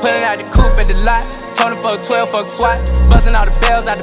Pulling out the coupe at the lot. Tony fuck 12, fuck SWAT. Busting all the bells out the